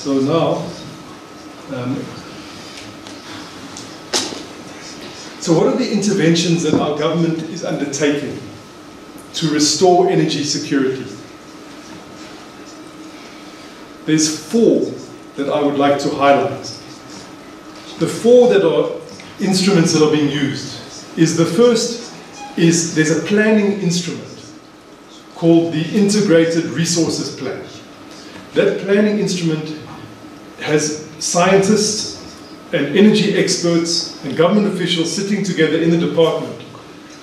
So now, um, so what are the interventions that our government is undertaking to restore energy security? There's four that I would like to highlight. The four that are instruments that are being used is the first is there's a planning instrument called the Integrated Resources Plan. That planning instrument has scientists and energy experts and government officials sitting together in the department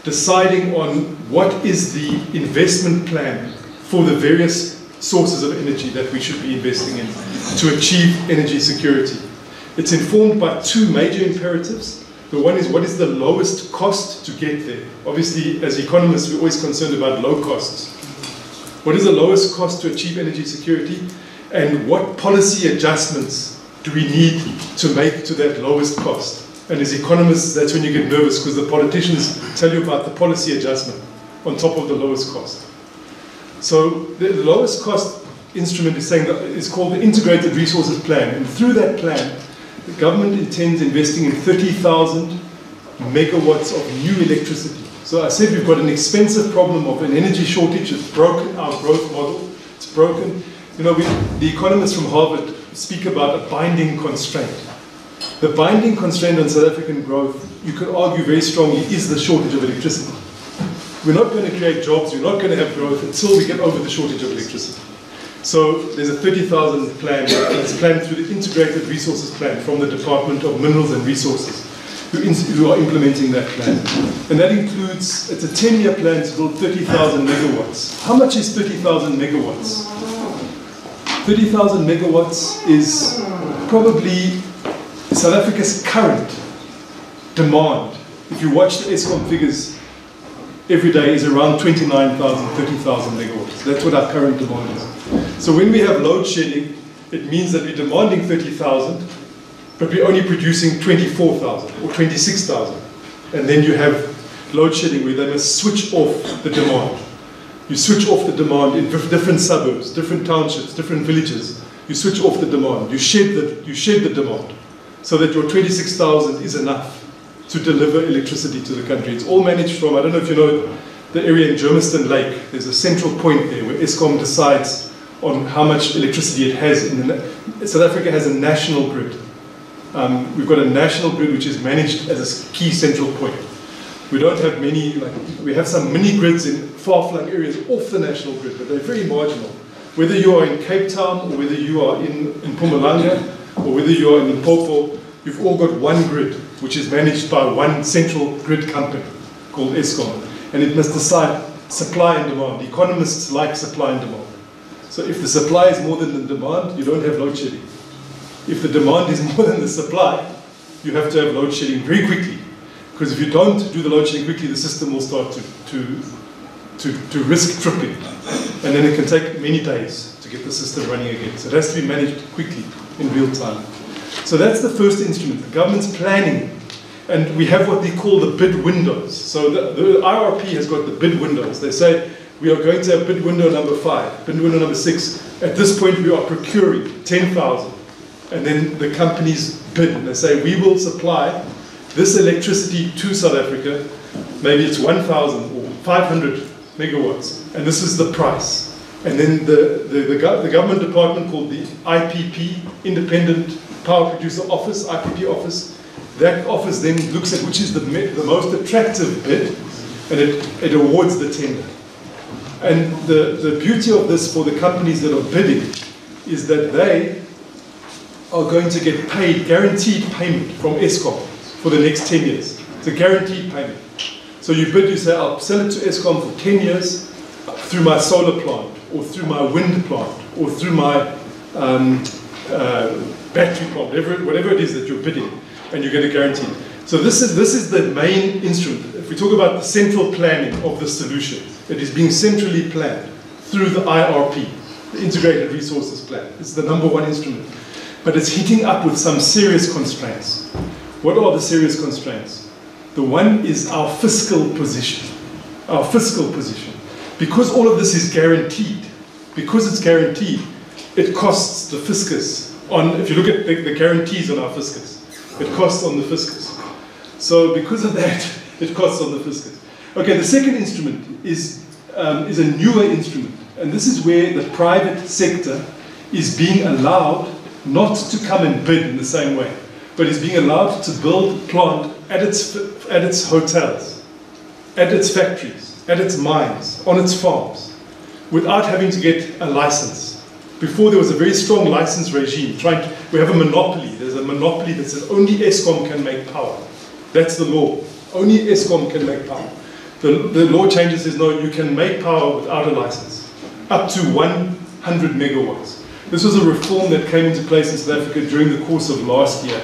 deciding on what is the investment plan for the various sources of energy that we should be investing in to achieve energy security. It's informed by two major imperatives. The one is what is the lowest cost to get there? Obviously, as economists, we're always concerned about low costs. What is the lowest cost to achieve energy security? And what policy adjustments do we need to make to that lowest cost? And as economists, that's when you get nervous because the politicians tell you about the policy adjustment on top of the lowest cost. So the lowest cost instrument is saying that is called the Integrated Resources Plan. And through that plan, the government intends investing in 30,000 megawatts of new electricity. So I said we've got an expensive problem of an energy shortage. It's broken our growth model. It's broken. You know, we, the economists from Harvard speak about a binding constraint. The binding constraint on South African growth, you could argue very strongly, is the shortage of electricity. We're not going to create jobs, we're not going to have growth until we get over the shortage of electricity. So there's a 30,000 plan that's planned through the Integrated Resources Plan from the Department of Minerals and Resources, who, who are implementing that plan. And that includes, it's a 10-year plan to build 30,000 megawatts. How much is 30,000 megawatts? 30,000 megawatts is probably South Africa's current demand. If you watch the Eskom figures every day is around 29,000, 30,000 megawatts. That's what our current demand is. So when we have load shedding, it means that we're demanding 30,000, but we're only producing 24,000 or 26,000. And then you have load shedding where they must switch off the demand. You switch off the demand in different suburbs, different townships, different villages. You switch off the demand. You shed the, you shed the demand so that your 26,000 is enough to deliver electricity to the country. It's all managed from, I don't know if you know the area in Germiston Lake. There's a central point there where Eskom decides on how much electricity it has. South Africa has a national grid. Um, we've got a national grid which is managed as a key central point. We don't have many, like, we have some mini grids in far-flung areas off the national grid, but they're very marginal. Whether you are in Cape Town, or whether you are in, in Mpumalanga, or whether you are in Limpopo, you've all got one grid, which is managed by one central grid company called Eskom. And it must decide supply and demand. Economists like supply and demand. So if the supply is more than the demand, you don't have load shedding. If the demand is more than the supply, you have to have load shedding very quickly. Because if you don't do the load shedding quickly, the system will start to, to, to, to risk tripping. And then it can take many days to get the system running again. So it has to be managed quickly in real time. So that's the first instrument. The government's planning. And we have what they call the bid windows. So the, the IRP has got the bid windows. They say we are going to have bid window number five, bid window number six. At this point, we are procuring 10,000. And then the companies bid and they say, we will supply this electricity to South Africa, maybe it's 1,000 or 500 megawatts, and this is the price. And then the, the, the, the, government department called the IPP, Independent Power Producer Office, IPP office, that office then looks at which is the, the most attractive bid, and it, it awards the tender. And the, the beauty of this for the companies that are bidding is that they are going to get paid, guaranteed payment from Eskom for the next 10 years. It's a guaranteed payment. So you bid, you say, I'll sell it to Eskom for 10 years through my solar plant, or through my wind plant, or through my um, uh, battery plant, whatever, whatever it is that you're bidding, and you get a guarantee. So this is, this is the main instrument. If we talk about the central planning of the solution, it is being centrally planned through the IRP, the Integrated Resources Plan. It's the number one instrument. But it's hitting up with some serious constraints. What are the serious constraints? The one is our fiscal position. Our fiscal position. Because all of this is guaranteed, because it's guaranteed, it costs the fiscus on, if you look at the, the guarantees on our fiscus, it costs on the fiscus. So because of that, it costs on the fiscus. Okay, the second instrument is, um, is a newer instrument, and this is where the private sector is being allowed not to come and bid in the same way, but is being allowed to build plant at its, at its hotels, at its factories, at its mines, on its farms, without having to get a license. Before there was a very strong license regime. Trying to, we have a monopoly. There's a monopoly that says only Eskom can make power. That's the law. Only Eskom can make power. The, the law changes says no, you can make power without a license, up to 100 megawatts. This was a reform that came into place in South Africa during the course of last year.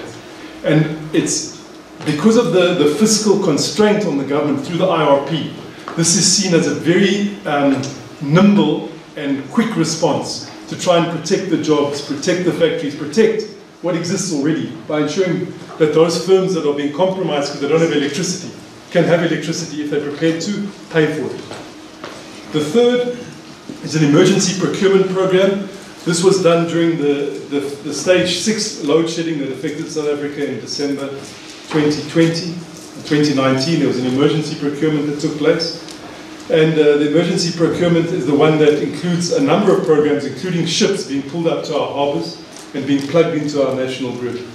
And it's because of the, the fiscal constraint on the government through the IRP, this is seen as a very um, nimble and quick response to try and protect the jobs, protect the factories, protect what exists already by ensuring that those firms that are being compromised because they don't have electricity can have electricity if they're prepared to pay for it. The third is an emergency procurement program. This was done during the, the, the stage six load shedding that affected South Africa in December 2020. 2019, there was an emergency procurement that took place. And uh, the emergency procurement is the one that includes a number of programs, including ships being pulled up to our harbors and being plugged into our national grid.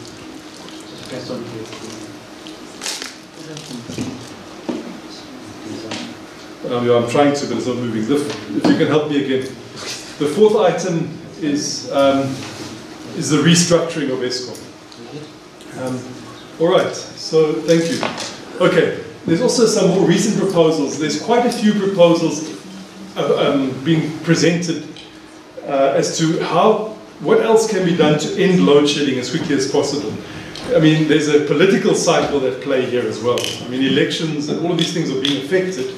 Um, I'm trying to, but it's not moving. The, if you can help me again. The fourth item is, um, is the restructuring of Eskom. Um, all right, so thank you. Okay, there's also some more recent proposals. There's quite a few proposals uh, um, being presented uh, as to how, what else can be done to end load shedding as quickly as possible. I mean, there's a political cycle at play here as well. I mean, elections and all of these things are being affected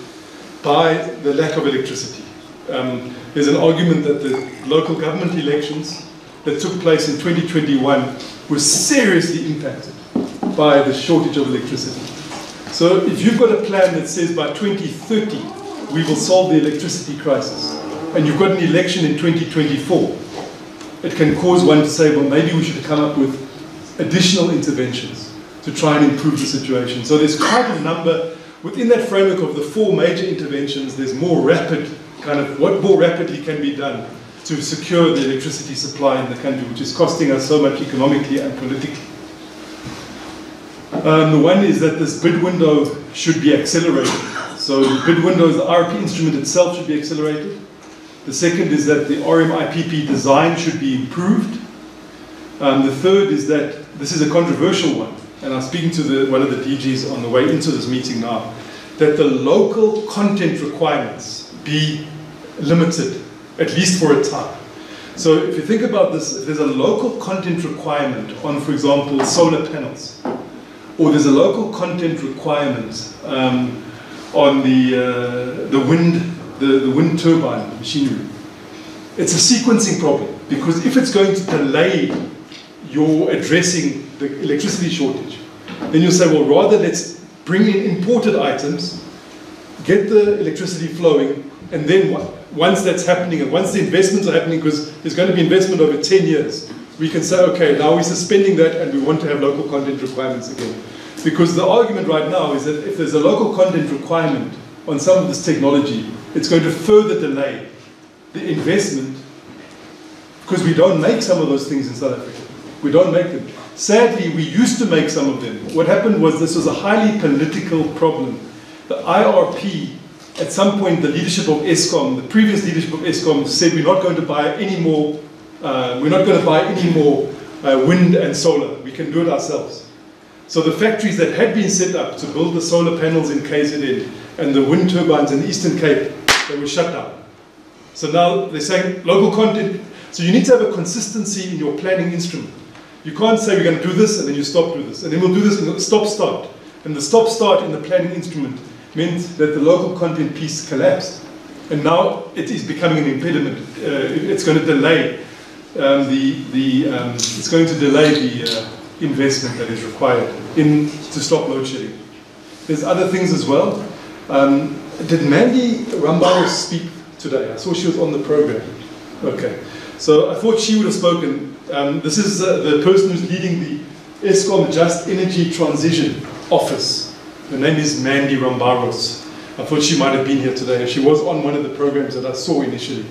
by the lack of electricity. Um, there's an argument that the local government elections that took place in 2021 were seriously impacted by the shortage of electricity. So if you've got a plan that says by 2030 we will solve the electricity crisis, and you've got an election in 2024, it can cause one to say, well, maybe we should come up with additional interventions to try and improve the situation. So there's quite a number Within that framework of the four major interventions, there's more rapid kind of what more rapidly can be done to secure the electricity supply in the country, which is costing us so much economically and politically. Um, the one is that this bid window should be accelerated. So the bid window, is the RP instrument itself should be accelerated. The second is that the RMIPP design should be improved. Um, the third is that this is a controversial one and I'm speaking to the, one of the DGs on the way into this meeting now, that the local content requirements be limited, at least for a time. So if you think about this, if there's a local content requirement on, for example, solar panels, or there's a local content requirement um, on the, uh, the, wind, the, the wind turbine machinery, it's a sequencing problem because if it's going to delay your addressing the electricity shortage, then you'll say, well, rather let's bring in imported items, get the electricity flowing, and then once that's happening, and once the investments are happening, because there's going to be investment over 10 years, we can say, okay, now we're suspending that and we want to have local content requirements again. Because the argument right now is that if there's a local content requirement on some of this technology, it's going to further delay the investment because we don't make some of those things in South Africa. We don't make them. Sadly, we used to make some of them. What happened was this was a highly political problem. The IRP, at some point, the leadership of Eskom, the previous leadership of Eskom, said we're not going to buy any more, uh, we're not going to buy any more uh, wind and solar. We can do it ourselves. So the factories that had been set up to build the solar panels in KZN and the wind turbines in the Eastern Cape, they were shut down. So now they're saying local content. So you need to have a consistency in your planning instrument. You can't say we're going to do this and then you stop do this. And then we'll do this and stop start. And the stop start in the planning instrument meant that the local content piece collapsed. And now it is becoming an impediment. Uh, it's going to delay um, the, the um, it's going to delay the uh, investment that is required in to stop load shedding. There's other things as well. Um, did Mandy Rambau speak today? I saw she was on the program. Okay. So I thought she would have spoken Um, this is uh, the person who's leading the Eskom Just Energy Transition Office. Her name is Mandy Rambharos. I thought she might have been here today. She was on one of the programs that I saw initially.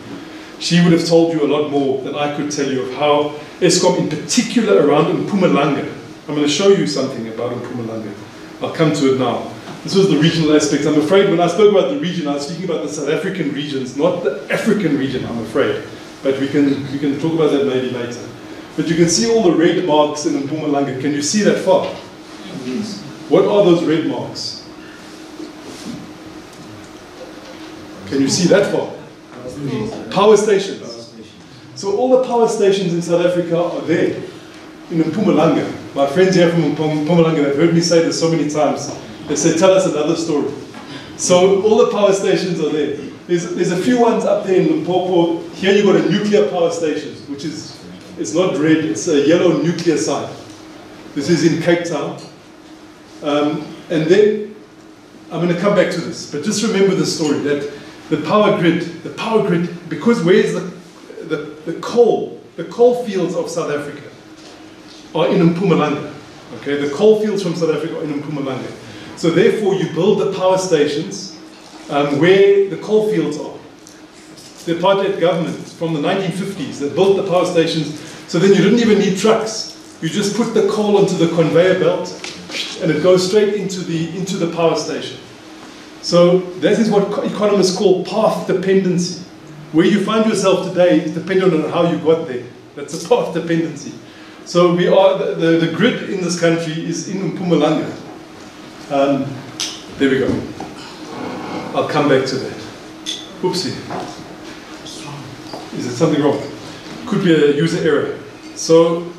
She would have told you a lot more than I could tell you of how Eskom, in particular around Mpumalanga, I'm going to show you something about Mpumalanga. I'll come to it now. This was the regional aspect. I'm afraid when I spoke about the region, I was speaking about the South African regions, not the African region, I'm afraid. But we can, we can talk about that maybe later. But you can see all the red marks in Mpumalanga. Can you see that far? Yes. What are those red marks? Can you see that far? Power stations. So all the power stations in South Africa are there in Mpumalanga. My friends here from Mpumalanga have heard me say this so many times. They say, tell us another story. So all the power stations are there. There's, there's a few ones up there in Limpopo. Here you've got a nuclear power station, which is, it's not red, it's a yellow nuclear site. This is in Cape Town. Um, and then, I'm going to come back to this, but just remember the story that the power grid, the power grid, because where's the, the, the coal, the coal fields of South Africa are in Mpumalanga. Okay, the coal fields from South Africa are in Mpumalanga. So therefore you build the power stations um, where the coal fields are. The apartheid government from the 1950s, they built the power stations so then you didn't even need trucks. You just put the coal onto the conveyor belt and it goes straight into the, into the power station. So that is what economists call path dependency. Where you find yourself today is dependent on how you got there. That's a path dependency. So we are, the, the, the grid in this country is in Mpumalanga. Um, there we go. I'll come back to that. Oopsie. Is it something wrong? Could be a user error. So,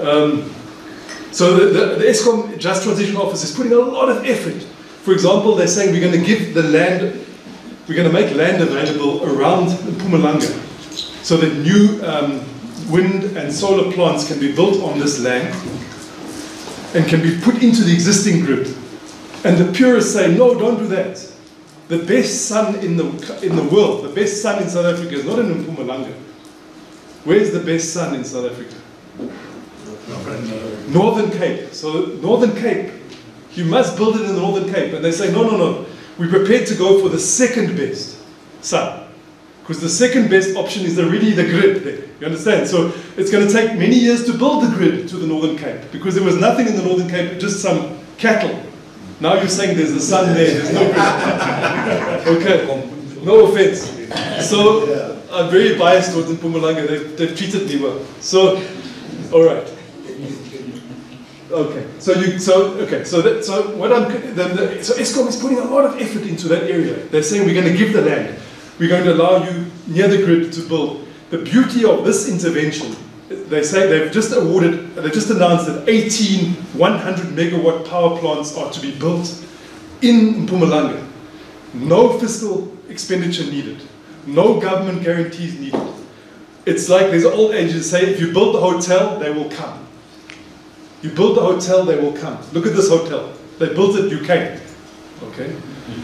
um, so the, the, the Eskom Just Transition Office is putting a lot of effort for example, they're saying we're going to give the land, we're going to make land available around Mpumalanga so that new um, wind and solar plants can be built on this land and can be put into the existing grid. And the purists say, no, don't do that. The best sun in the, in the world, the best sun in South Africa is not in Mpumalanga. Where's the best sun in South Africa? Northern Cape. So Northern Cape you must build it in the Northern Cape. And they say, no, no, no. We're prepared to go for the second best sun. Because the second best option is already the grid there. You understand? So it's going to take many years to build the grid to the Northern Cape. Because there was nothing in the Northern Cape, just some cattle. Now you're saying there's the sun there, there's no grid. okay. No offense. So I'm very biased towards Mpumalanga. They've, they've treated me well. So, all right. Okay, so you so okay, so that so what I'm the, so Eskom is putting a lot of effort into that area. They're saying we're going to give the land, we're going to allow you near the grid to build. The beauty of this intervention, they say they've just awarded, they've just announced that 18 100 megawatt power plants are to be built in Mpumalanga. No fiscal expenditure needed, no government guarantees needed. It's like these old ages say, if you build the hotel, they will come. You build the hotel, they will come. Look at this hotel. They built it, you came. Okay?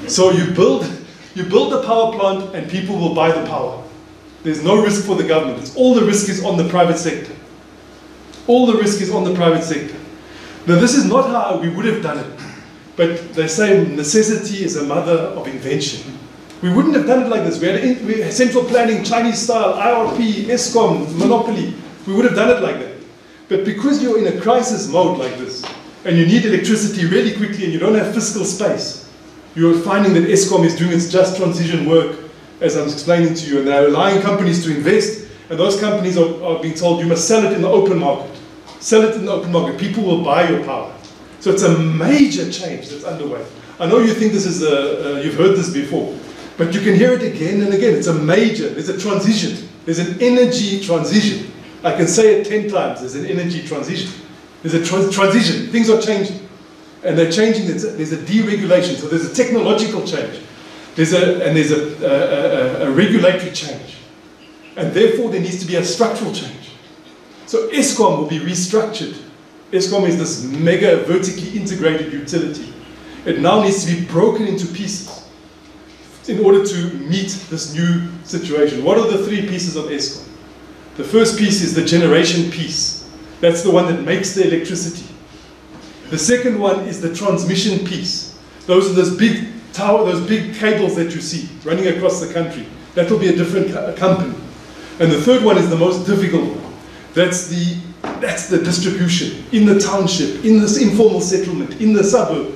So you build, you build the power plant and people will buy the power. There's no risk for the government. It's, all the risk is on the private sector. All the risk is on the private sector. Now this is not how we would have done it. But they say necessity is a mother of invention. We wouldn't have done it like this. We had, we had central planning, Chinese style, IRP, Eskom, monopoly. We would have done it like that. But because you're in a crisis mode like this, and you need electricity really quickly and you don't have fiscal space, you're finding that Eskom is doing its just transition work, as I'm explaining to you, and they're allowing companies to invest, and those companies are, are being told you must sell it in the open market. Sell it in the open market. People will buy your power. So it's a major change that's underway. I know you think this is a, uh, you've heard this before, but you can hear it again and again. It's a major, there's a transition. There's an energy transition. I can say it 10 times. There's an energy transition. There's a trans transition. Things are changing. And they're changing. There's a, there's a deregulation. So there's a technological change. There's a, and there's a, a, a, regulatory change. And therefore, there needs to be a structural change. So Eskom will be restructured. Eskom is this mega vertically integrated utility. It now needs to be broken into pieces in order to meet this new situation. What are the three pieces of Eskom? The first piece is the generation piece. That's the one that makes the electricity. The second one is the transmission piece. Those are those big tower, those big cables that you see running across the country. That will be a different co- company. And the third one is the most difficult one. That's the, that's the distribution in the township, in this informal settlement, in the suburb.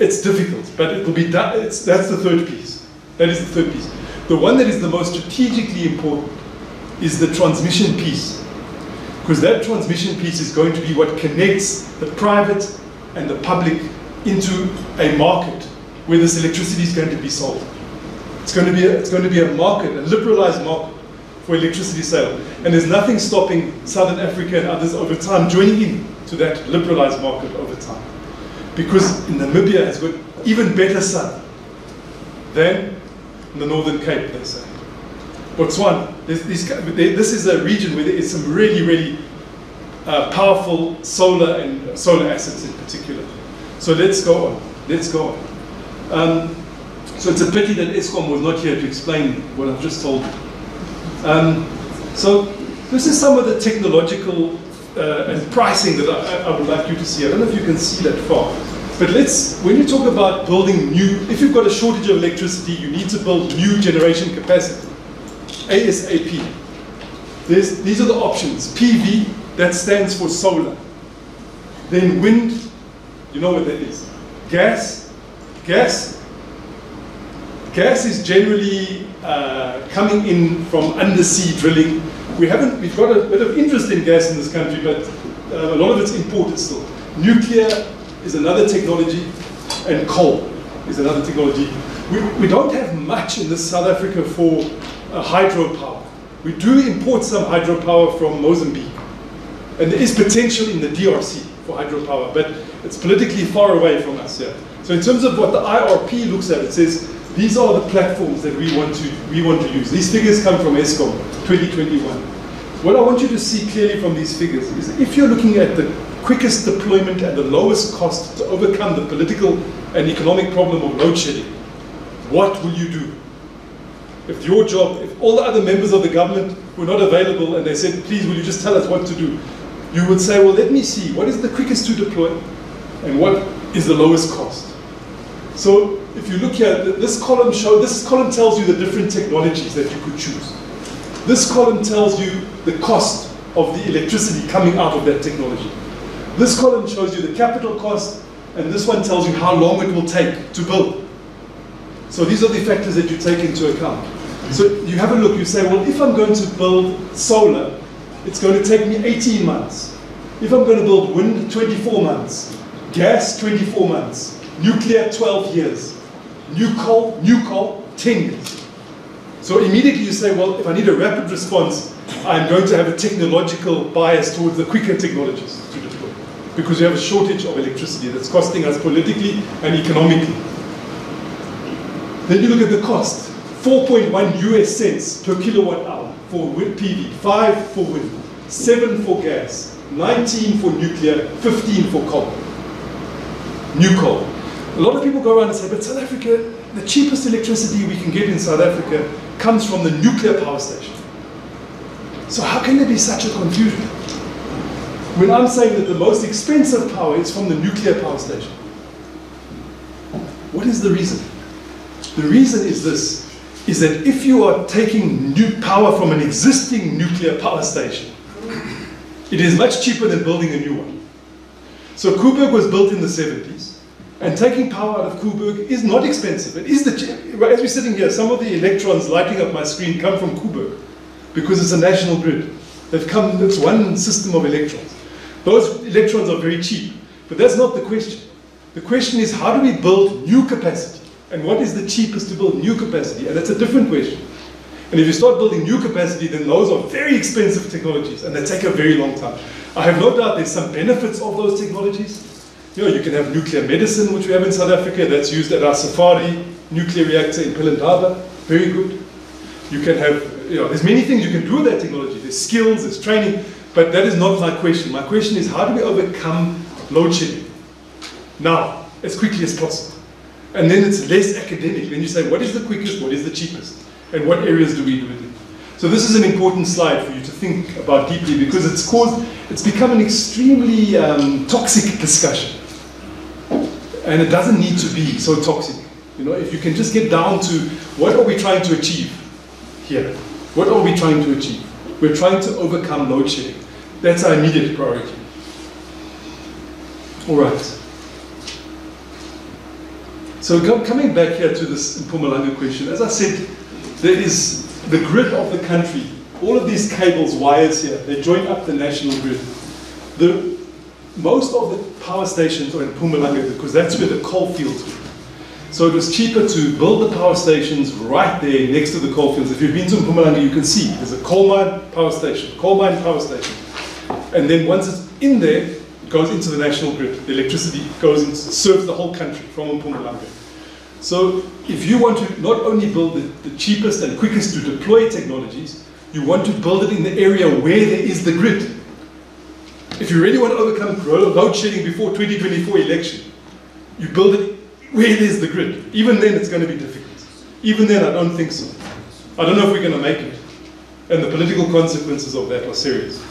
It's difficult, but it will be done. That's the third piece. That is the third piece. The one that is the most strategically important is the transmission piece. Because that transmission piece is going to be what connects the private and the public into a market where this electricity is going to be sold. It's going to be a, it's going to be a market, a liberalized market for electricity sale. And there's nothing stopping Southern Africa and others over time joining in to that liberalized market over time. Because Namibia has got even better sun than the Northern Cape, they say. Botswana, this, this, this is a region where there is some really, really uh, powerful solar and solar assets in particular. So let's go on. Let's go on. Um, so it's a pity that Eskom was not here to explain what I've just told you. Um, so this is some of the technological uh, and pricing that I, I, would like you to see. I don't know if you can see that far. But let's, when you talk about building new, if you've got a shortage of electricity, you need to build new generation capacity. ASAP. These are the options. PV, that stands for solar. Then wind, you know what that is. Gas, gas, gas is generally uh, coming in from undersea drilling. We haven't, we've got a bit of interest in gas in this country, but uh, a lot of it's imported still. Nuclear is another technology, and coal is another technology. We, we don't have much in this South Africa for hydropower. We do import some hydropower from Mozambique. And there is potential in the DRC for hydropower, but it's politically far away from us here. So in terms of what the IRP looks at, it says these are the platforms that we want to, we want to use. These figures come from Eskom 2021. What I want you to see clearly from these figures is if you're looking at the quickest deployment and the lowest cost to overcome the political and economic problem of load shedding, what will you do? If your job, all the other members of the government were not available and they said, please, will you just tell us what to do? You would say, well, let me see, what is the quickest to deploy and what is the lowest cost? So if you look here, this column show, this column tells you the different technologies that you could choose. This column tells you the cost of the electricity coming out of that technology. This column shows you the capital cost, and this one tells you how long it will take to build. So these are the factors that you take into account. So you have a look, you say, well, if I'm going to build solar, it's going to take me 18 months. If I'm going to build wind, 24 months. Gas, 24 months. Nuclear, 12 years. New coal, new coal, 10 years. So immediately you say, well, if I need a rapid response, I'm going to have a technological bias towards the quicker technologies to deploy. Because we have a shortage of electricity that's costing us politically and economically. Then you look at the cost. 4.1 US cents per kilowatt hour for PV, 5 for wind, 7 for gas, 19 for nuclear, 15 for coal. New coal. A lot of people go around and say, but South Africa, the cheapest electricity we can get in South Africa comes from the nuclear power station. So how can there be such a confusion? When I'm saying that the most expensive power is from the nuclear power station. What is the reason? The reason is this, is that if you are taking new power from an existing nuclear power station, it is much cheaper than building a new one. So Koeberg was built in the 70s, and taking power out of Koeberg is not expensive. It is the, as we're sitting here, some of the electrons lighting up my screen come from Koeberg, because it's a national grid. They've come, it's one system of electrons. Those electrons are very cheap, but that's not the question. The question is, how do we build new capacity? And what is the cheapest to build new capacity? And that's a different question. And if you start building new capacity, then those are very expensive technologies, and they take a very long time. I have no doubt there's some benefits of those technologies. You know, you can have nuclear medicine, which we have in South Africa, that's used at our Safari nuclear reactor in Pelindaba, very good. You can have, you know, there's many things you can do with that technology. There's skills, there's training, but that is not my question. My question is, how do we overcome load shedding? Now, as quickly as possible. And then it's less academic. Then you say, what is the quickest, what is the cheapest? And what areas do we do it in? So this is an important slide for you to think about deeply because it's caused, it's become an extremely um, toxic discussion. And it doesn't need to be so toxic. You know, if you can just get down to what are we trying to achieve here? What are we trying to achieve? We're trying to overcome load shedding. That's our immediate priority. All right. So coming back here to this Mpumalanga question, as I said, there is the grid of the country. All of these cables, wires here, they join up the national grid. The, most of the power stations are in Mpumalanga because that's where the coal fields were. So it was cheaper to build the power stations right there next to the coal fields. If you've been to Mpumalanga, you can see there's a coal mine power station, coal mine power station. And then once it's in there, it goes into the national grid. The electricity goes and serves the whole country from Mpumalanga. So if you want to not only build the, the cheapest and quickest to deploy technologies, you want to build it in the area where there is the grid. If you really want to overcome load shedding before 2024 election, you build it where there's the grid. Even then it's going to be difficult. Even then I don't think so. I don't know if we're going to make it. And the political consequences of that are serious.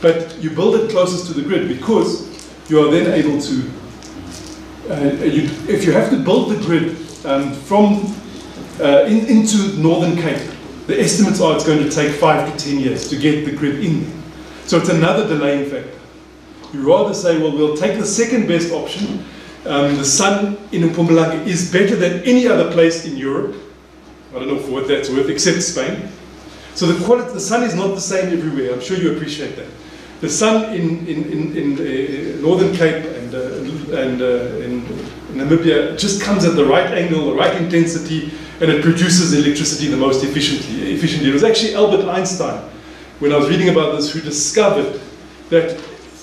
But you build it closest to the grid because you are then able to, uh, you, if you have to build the grid um, from uh, in, into Northern Cape, the estimates are it's going to take five to 10 years to get the grid in there. So it's another delaying factor. You rather say, well, we'll take the second best option. Um, the sun in Mpumalanga is better than any other place in Europe. I don't know for what that's worth, except Spain. So the quality, the sun is not the same everywhere. I'm sure you appreciate that. The sun in, in, in, in uh, Northern Cape and, uh, and uh, in Namibia just comes at the right angle, the right intensity, and it produces electricity the most efficiently. efficiently. It was actually Albert Einstein, when I was reading about this, who discovered that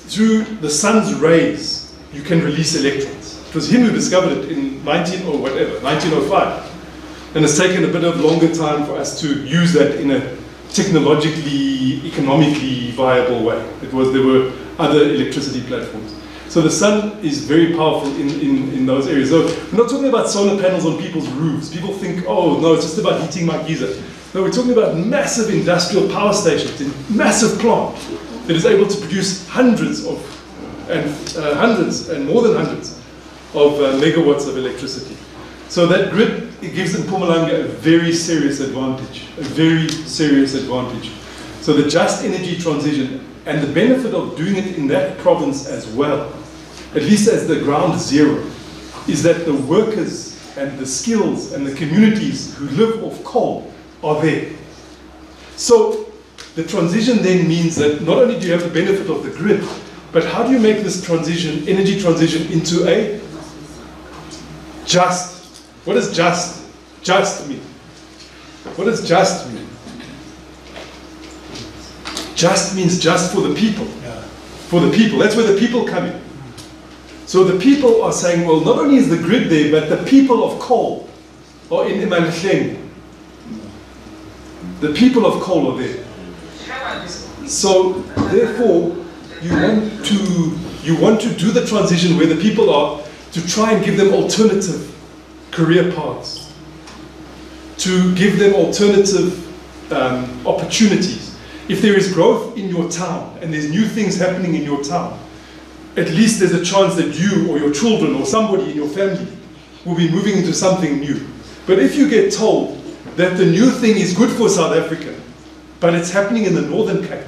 through the sun's rays, you can release electrons. It was him who discovered it in 19 or whatever, 1905. And it's taken a bit of longer time for us to use that in a technologically, economically viable way. It was, there were other electricity platforms. So the sun is very powerful in, in, in those areas. So we're not talking about solar panels on people's roofs. People think, oh, no, it's just about heating my geyser. No, we're talking about massive industrial power stations, a massive plant that is able to produce hundreds of, and uh, hundreds, and more than hundreds of uh, megawatts of electricity. So that grid it gives Mpumalanga a very serious advantage, a very serious advantage. So the just energy transition and the benefit of doing it in that province as well, at least as the ground zero, is that the workers and the skills and the communities who live off coal are there. So the transition then means that not only do you have the benefit of the grid, but how do you make this transition, energy transition, into a just? What does just? Just mean? What does just mean? Just means just for the people. For the people. That's where the people come in. So the people are saying, well, not only is the grid there, but the people of coal are in Emalahleni. The people of coal are there. So therefore, you want to you want to do the transition where the people are to try and give them alternative career paths, to give them alternative um, opportunities. If there is growth in your town and there's new things happening in your town, at least there's a chance that you or your children or somebody in your family will be moving into something new. But if you get told that the new thing is good for South Africa, but it's happening in the Northern Cape,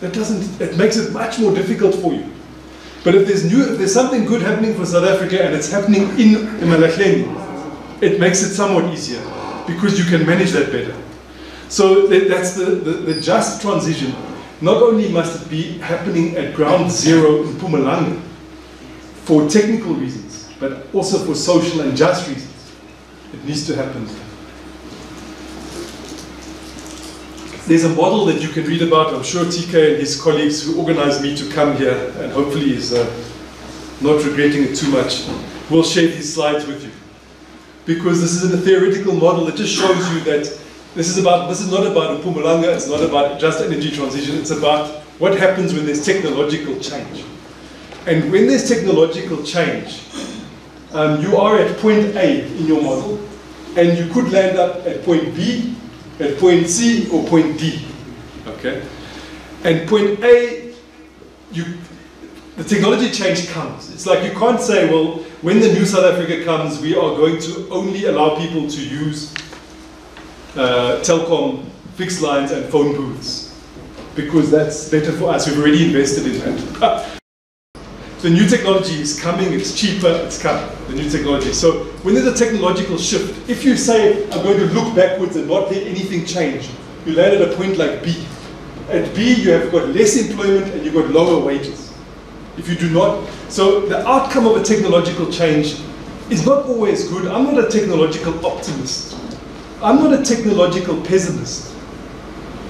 that doesn't, it makes it much more difficult for you. But if there's new, if there's something good happening for South Africa and it's happening in Emalahleni, it makes it somewhat easier because you can manage that better. So that's the, the, the, just transition. Not only must it be happening at ground zero in Mpumalanga for technical reasons, but also for social and just reasons. It needs to happen. There's a model that you can read about. I'm sure TK and his colleagues who organized me to come here, and hopefully is uh, not regretting it too much, will share these slides with you. Because this is a theoretical model that just shows you that this is about this is not about Mpumalanga, it's not about just energy transition, it's about what happens when there's technological change. And when there's technological change, um, you are at point A in your model, and you could land up at point B, at point C or point D. Okay? And point A, you, the technology change comes. It's like you can't say, well, when the new South Africa comes, we are going to only allow people to use uh, telecom fixed lines and phone booths because that's better for us. We've already invested in that. the new technology is coming, it's cheaper, it's coming, the new technology. So when there's a technological shift, if you say, I'm going to look backwards and not let anything change, you land at a point like B. At B, you have got less employment and you've got lower wages. If you do not, so the outcome of a technological change is not always good. I'm not a technological optimist. I'm not a technological pessimist.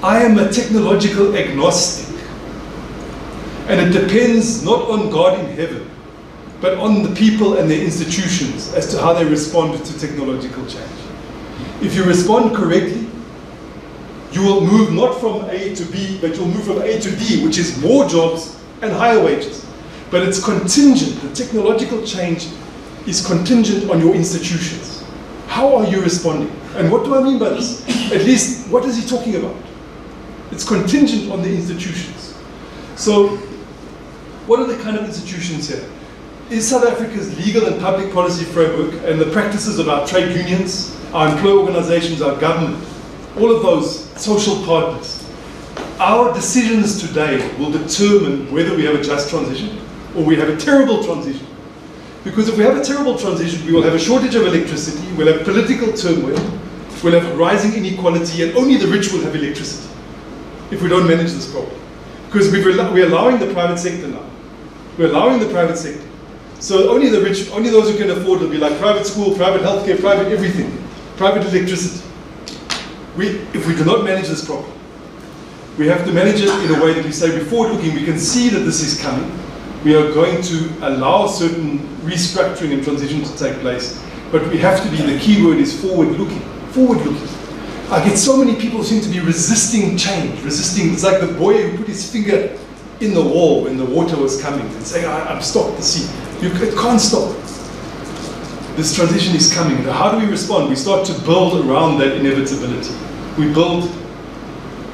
I am a technological agnostic. And it depends not on God in heaven, but on the people and their institutions as to how they respond to technological change. If you respond correctly, you will move not from A to B, but you'll move from A to D, which is more jobs and higher wages. But it's contingent. The technological change is contingent on your institutions. How are you responding? And what do I mean by this? At least, what is he talking about? It's contingent on the institutions. So, what are the kind of institutions here? Is South Africa's legal and public policy framework and the practices of our trade unions, our employer organizations, our government, all of those social partners, our decisions today will determine whether we have a just transition or we have a terrible transition. Because if we have a terrible transition, we will have a shortage of electricity, we'll have political turmoil, we'll have rising inequality, and only the rich will have electricity if we don't manage this problem. Because we're allowing the private sector now. We're allowing the private sector. So only the rich, only those who can afford will be like private school, private healthcare, private everything, private electricity. We, if we do not manage this problem, we have to manage it in a way that we say, forward looking, we can see that this is coming. We are going to allow certain restructuring and transition to take place. But we have to be, the key word is forward looking. Forward looking. I get so many people seem to be resisting change, resisting. It's like the boy who put his finger in the wall when the water was coming and saying, I, am stopped the sea. You it can't stop. This transition is coming. How do we respond? We start to build around that inevitability. We build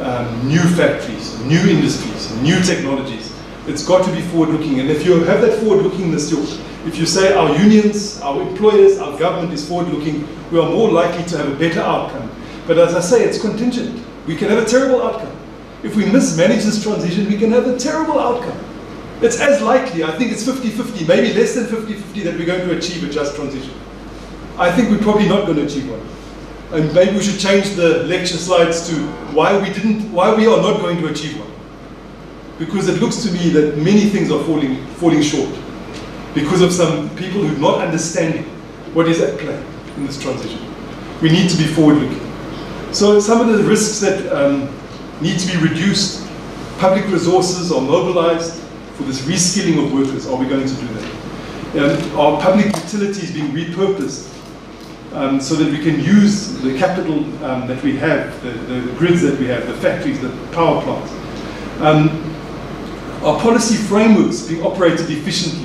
um, new factories, new industries, new technologies. It's got to be forward-looking. And if you have that forward-lookingness, if you say our unions, our employers, our government is forward-looking, we are more likely to have a better outcome but as I say, it's contingent. We can have a terrible outcome. If we mismanage this transition, we can have a terrible outcome. It's as likely, I think it's 50-50, maybe less than 50-50 that we're going to achieve a just transition. I think we're probably not going to achieve one. And maybe we should change the lecture slides to why we didn't, why we are not going to achieve one. Because it looks to me that many things are falling, falling short because of some people who are not understanding what is at play in this transition. We need to be forward-looking. So some of the risks that um, need to be reduced, public resources are mobilized for this reskilling of workers. Are we going to do that? Um, are public utilities being repurposed um, so that we can use the capital um, that we have, the, the, the, grids that we have, the factories, the power plants? Um, are policy frameworks being operated efficiently?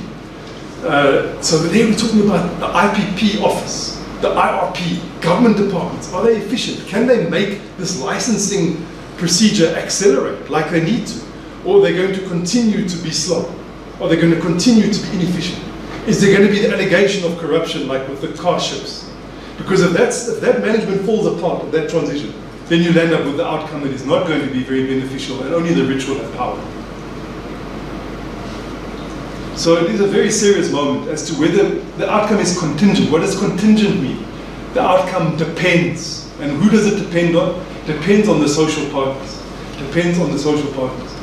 Uh, so we're talking about the IPP office the IRP, government departments, are they efficient? Can they make this licensing procedure accelerate like they need to? Or are they going to continue to be slow? Are they going to continue to be inefficient? Is there going to be the allegation of corruption like with the car ships? Because if, that's, if that management falls apart that transition, then you'll end up with the outcome that is not going to be very beneficial and only the rich will have power. So it is a very serious moment as to whether the outcome is contingent. What does contingent mean? The outcome depends. And who does it depend on? Depends on the social partners. Depends on the social partners.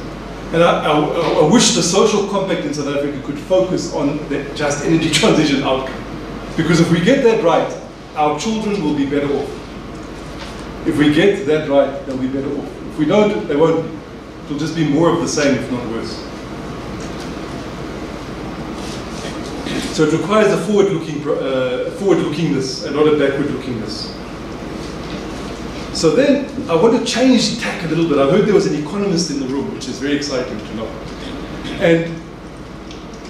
And I, I, I wish the social compact in South Africa could focus on the just energy transition outcome. Because if we get that right, our children will be better off. If we get that right, they'll be better off. If we don't, they won't. It'll just be more of the same, if not worse. So it requires a forward-looking, uh, forward-lookingness and not a backward-lookingness. So then I want to change tack a little bit. I heard there was an economist in the room, which is very exciting to know. And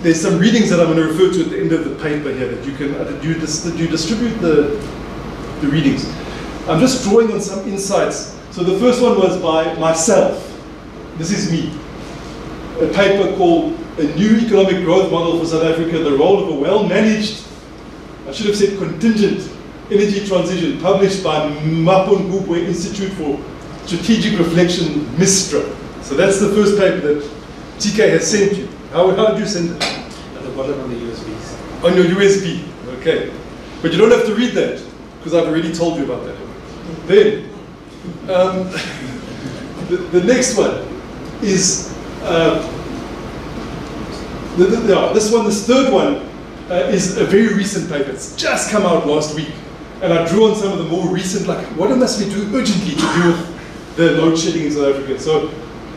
there's some readings that I'm going to refer to at the end of the paper here that you can, uh, you, dis you distribute the, the readings. I'm just drawing on some insights. So the first one was by myself. This is me. A paper called A New Economic Growth Model for South Africa, the role of a well-managed, I should have said contingent, energy transition, published by Mapungubwe Institute for Strategic Reflection, MISTRA. So that's the first paper that TK has sent you. How, how did you send it? At the bottom on the USBs. On your USB, okay. But you don't have to read that, because I've already told you about that. Then, um, the, the next one is, uh, the, the, this one, this third one, uh, is a very recent paper. It's just come out last week. And I drew on some of the more recent, like, what must we do urgently to deal with the load shedding in South Africa? So,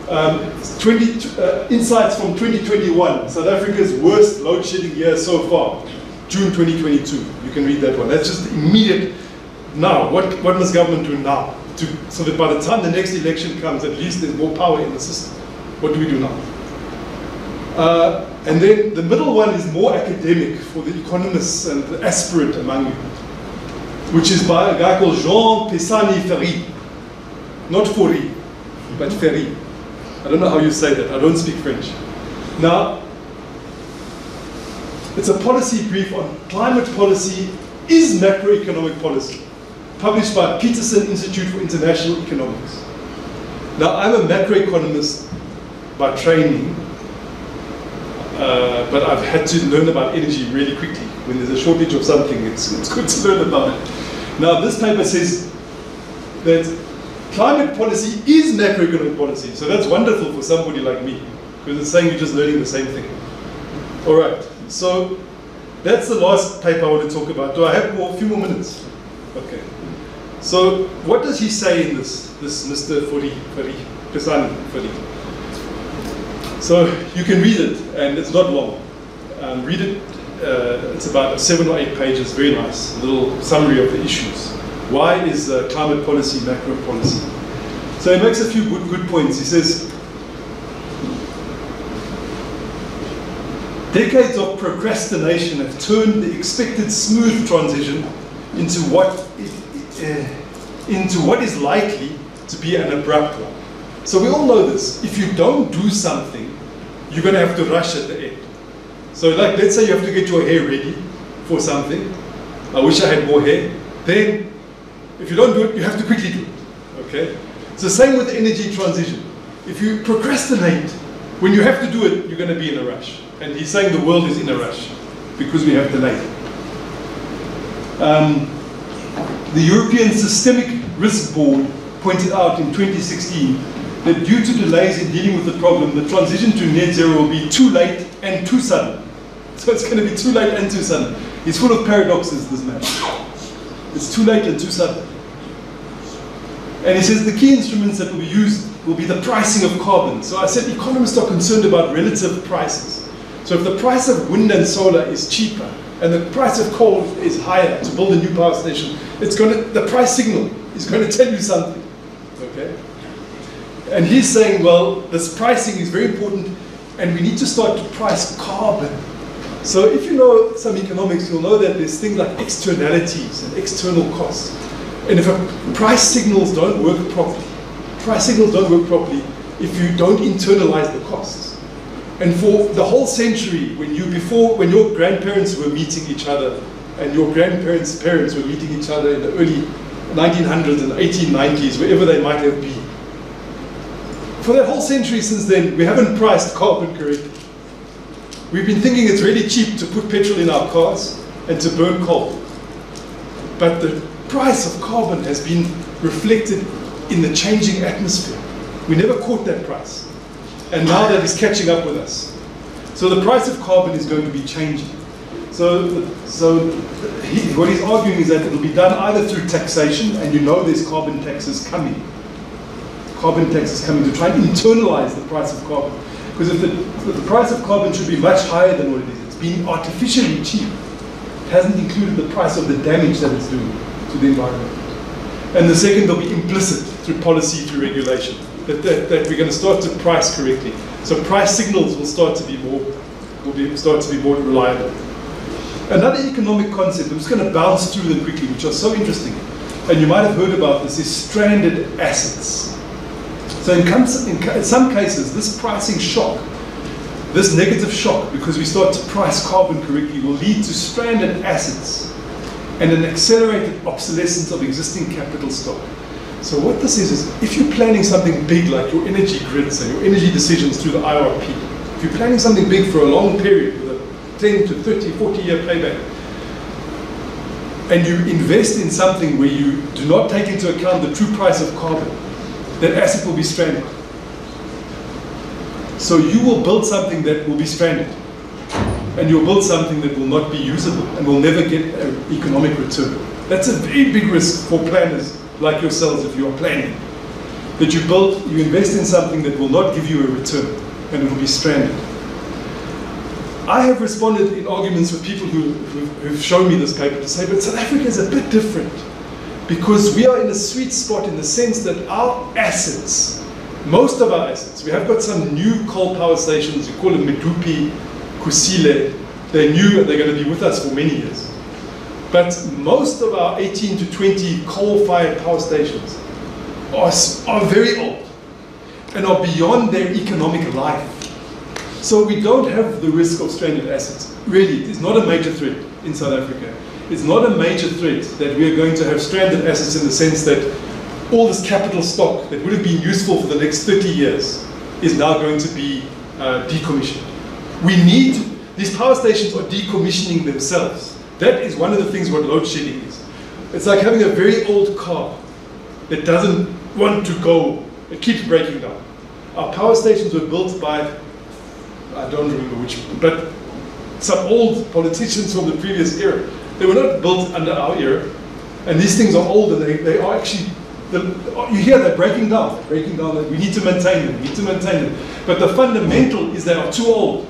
um, 20, uh, insights from 2021, South Africa's worst load shedding year so far, June 2022. You can read that one. That's just immediate. Now, what, what must government do now? To, so that by the time the next election comes, at least there's more power in the system. What do we do now? Uh, and then the middle one is more academic for the economists and the aspirant among you, which is by a guy called Jean Pisani Ferry. Not Fourie, but Ferry. I don't know how you say that. I don't speak French. Now, it's a policy brief on climate policy is macroeconomic policy, published by Peterson Institute for International Economics. Now, I'm a macroeconomist by training, uh, but I've had to learn about energy really quickly. When there's a shortage of something, it's, it's good to learn about it. Now, this paper says that climate policy is macroeconomic policy. So that's wonderful for somebody like me, because it's saying you're just learning the same thing. All right, so that's the last paper I want to talk about. Do I have more, a few more minutes? Okay. So what does he say in this, this Mr. Fourie, Fourie, Pisani Fourie? So you can read it, and it's not long. Um, read it, uh, it's about seven or eight pages, very nice, a little summary of the issues. Why is uh, climate policy macro policy? So he makes a few good, good points. He says, decades of procrastination have turned the expected smooth transition into what, uh, into what is likely to be an abrupt one. So we all know this. If you don't do something, you're going to have to rush at the end. So like, let's say you have to get your hair ready for something. I wish I had more hair. Then if you don't do it, you have to quickly do it. Okay? It's the same with the energy transition. If you procrastinate, when you have to do it, you're going to be in a rush. And he's saying the world is in a rush because we have delayed. Um, the European Systemic Risk Board pointed out in 2016 that due to delays in dealing with the problem, the transition to net zero will be too late and too sudden. So it's going to be too late and too sudden. He's full of paradoxes, this man. It's too late and too sudden. And he says the key instruments that will be used will be the pricing of carbon. So I said economists are concerned about relative prices. So if the price of wind and solar is cheaper and the price of coal is higher to build a new power station, it's going to, the price signal is going to tell you something. And he's saying, well, this pricing is very important and we need to start to price carbon. So if you know some economics, you'll know that there's things like externalities and external costs. And if a price signals don't work properly, price signals don't work properly if you don't internalize the costs. And for the whole century, when you before, when your grandparents were meeting each other, and your grandparents' parents were meeting each other in the early 1900s and 1890s, wherever they might have been. For that whole century since then, we haven't priced carbon correctly. We've been thinking it's really cheap to put petrol in our cars and to burn coal. But the price of carbon has been reflected in the changing atmosphere. We never caught that price. And now that is catching up with us. So the price of carbon is going to be changing. So, so he, what he's arguing is that it will be done either through taxation, and you know there's carbon taxes coming. Carbon tax is coming to try and internalize the price of carbon. Because if the, if the price of carbon should be much higher than what it is, it's being artificially cheap. It hasn't included the price of the damage that it's doing to the environment. And the second, they'll be implicit through policy, through regulation, that, that, that we're going to start to price correctly. So price signals will start to be more, will be, start to be more reliable. Another economic concept, I'm just going to bounce through them quickly, which are so interesting. and you might have heard about this, is stranded assets. So in, in some cases, this pricing shock, this negative shock, because we start to price carbon correctly, will lead to stranded assets and an accelerated obsolescence of existing capital stock. So what this is, is if you're planning something big like your energy grids and your energy decisions through the IRP, if you're planning something big for a long period with a 10 to 30, 40 year payback, and you invest in something where you do not take into account the true price of carbon, that asset will be stranded. So you will build something that will be stranded. And you'll build something that will not be usable and will never get an economic return. That's a very big risk for planners like yourselves if you are planning. That you build, you invest in something that will not give you a return and it will be stranded. I have responded in arguments with people who, who, have shown me this paper to say, but South Africa is a bit different because we are in a sweet spot in the sense that our assets, most of our assets, we have got some new coal power stations, we call them Medupi, Kusile, they're new and they're going to be with us for many years. But most of our 18 to 20 coal-fired power stations are, are very old and are beyond their economic life. So we don't have the risk of stranded assets. Really, it's not a major threat in South Africa. It's not a major threat that we are going to have stranded assets in the sense that all this capital stock that would have been useful for the next 30 years is now going to be uh, decommissioned. We need, these power stations are decommissioning themselves. That is one of the things what load shedding is. It's like having a very old car that doesn't want to go, it keeps breaking down. Our power stations were built by I don't remember which, but some old politicians from the previous era. They were not built under our era. And these things are older. they, they are actually, the, you hear they're breaking down, they're breaking down, we need to maintain them, we need to maintain them. But the fundamental is they are too old.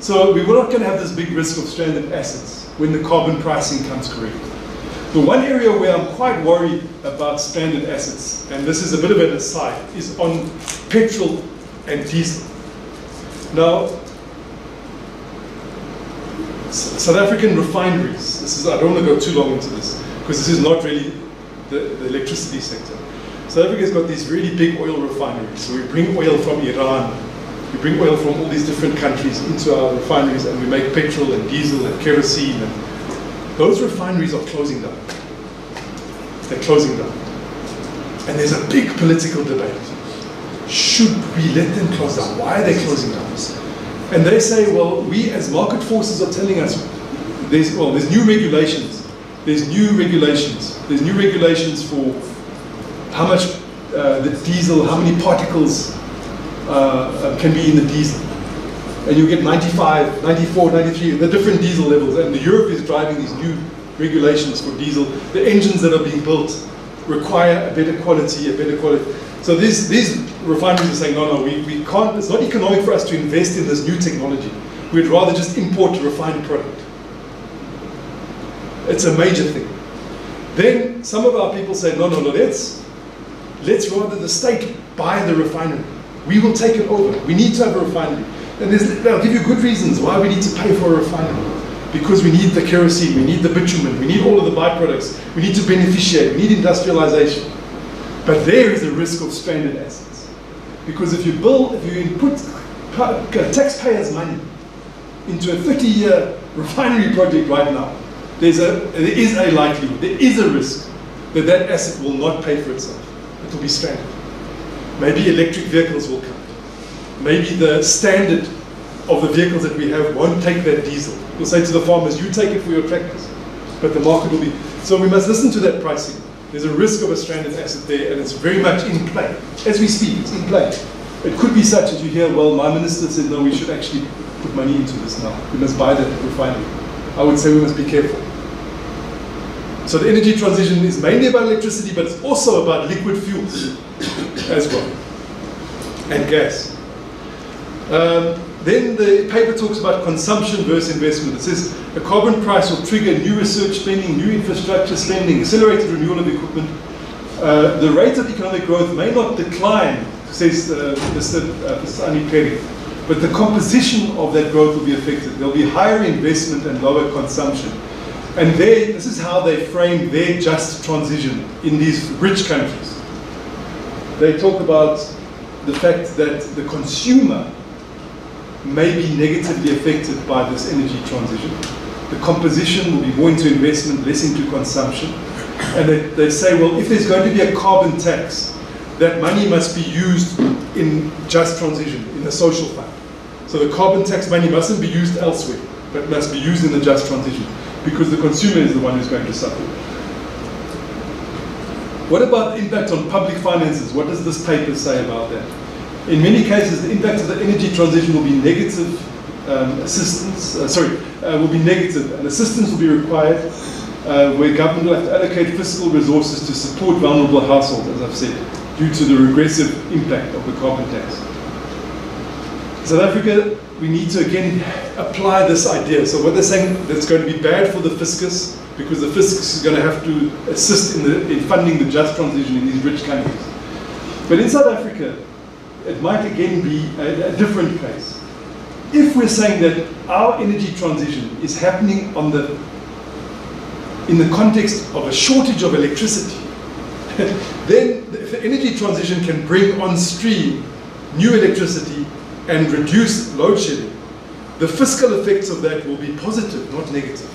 So we were not going to have this big risk of stranded assets when the carbon pricing comes correct. The one area where I'm quite worried about stranded assets, and this is a bit of an aside, is on petrol and diesel. Now, South African refineries, this is, I don't want to go too long into this, because this is not really the, the electricity sector. South Africa's got these really big oil refineries. So we bring oil from Iran, we bring oil from all these different countries into our refineries and we make petrol and diesel and kerosene. And those refineries are closing down. They're closing down. And there's a big political debate should we let them close down? Why are they closing down? And they say, well, we as market forces are telling us, there's, well, there's new regulations. There's new regulations. There's new regulations for how much uh, the diesel, how many particles uh, can be in the diesel. And you get 95, 94, 93, the different diesel levels. And Europe is driving these new regulations for diesel. The engines that are being built require a better quality, a better quality. So these, these refineries are saying, no, no, we, we can't, it's not economic for us to invest in this new technology. We'd rather just import a refined product. It's a major thing. Then some of our people say, no, no, no, let's, let's rather the state buy the refinery. We will take it over. We need to have a refinery. And they'll give you good reasons why we need to pay for a refinery. Because we need the kerosene, we need the bitumen, we need all of the byproducts, we need to beneficiate, we need industrialization. But there is a risk of stranded assets. Because if you build, if you input uh, taxpayers' money into a 30-year refinery project right now, there's a, there is a likelihood, there is a risk that that asset will not pay for itself. It will be stranded. Maybe electric vehicles will come. Maybe the standard of the vehicles that we have won't take that diesel. We'll say to the farmers, you take it for your tractors. But the market will be. So we must listen to that pricing. There's a risk of a stranded asset there, and it's very much in play. As we speak, it's in play. It could be such as you hear, well, my minister said, no, we should actually put money into this now. We must buy that refinery. I would say we must be careful. So the energy transition is mainly about electricity, but it's also about liquid fuels as well, and gas. Um, then the paper talks about consumption versus investment. It says a carbon price will trigger new research spending, new infrastructure spending, accelerated renewal of equipment. Uh, the rate of economic growth may not decline, says uh, Mr. Mr. Perry, but the composition of that growth will be affected. There'll be higher investment and lower consumption. And they, this is how they frame their just transition in these rich countries. They talk about the fact that the consumer may be negatively affected by this energy transition. The composition will be more into investment, less into consumption. And they, they say, well, if there's going to be a carbon tax, that money must be used in just transition, in the social fund. So the carbon tax money mustn't be used elsewhere, but must be used in the just transition, because the consumer is the one who's going to suffer. What about impact on public finances? What does this paper say about that? In many cases, the impact of the energy transition will be negative um, assistance, uh, sorry, uh, will be negative, and assistance will be required uh, where government will have to allocate fiscal resources to support vulnerable households, as I've said, due to the regressive impact of the carbon tax. South Africa, we need to again apply this idea. So what they're saying that's going to be bad for the fiscus because the fiscus is going to have to assist in, the, in funding the just transition in these rich countries. But in South Africa, it might again be a, a different case. If we're saying that our energy transition is happening on the in the context of a shortage of electricity, then if the energy transition can bring on stream new electricity and reduce load shedding, the fiscal effects of that will be positive, not negative.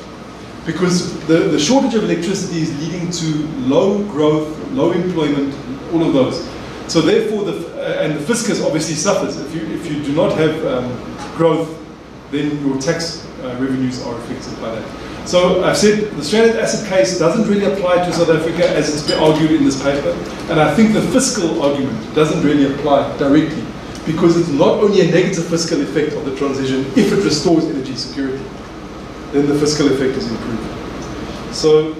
Because the, the shortage of electricity is leading to low growth, low employment, all of those. So therefore, the, and the fiscus obviously suffers. If you, if you do not have um, growth, then your tax uh, revenues are affected by that. So I've said the stranded asset case doesn't really apply to South Africa as it's been argued in this paper. And I think the fiscal argument doesn't really apply directly because it's not only a negative fiscal effect of the transition if it restores energy security, then the fiscal effect is improved. So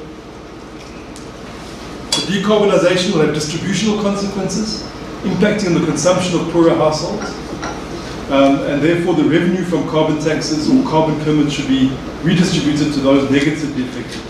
the decarbonisation will have distributional consequences, impacting on the consumption of poorer households. Um, and therefore the revenue from carbon taxes or carbon permits should be redistributed to those negatively affected.